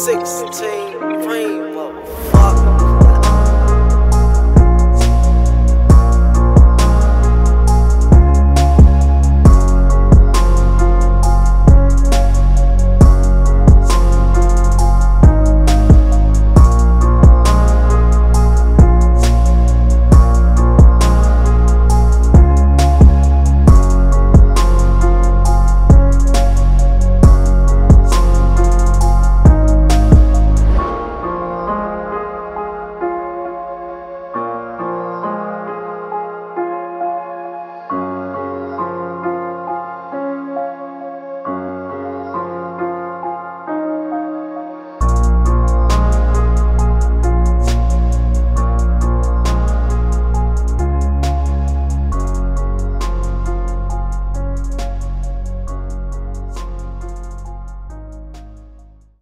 16 frame.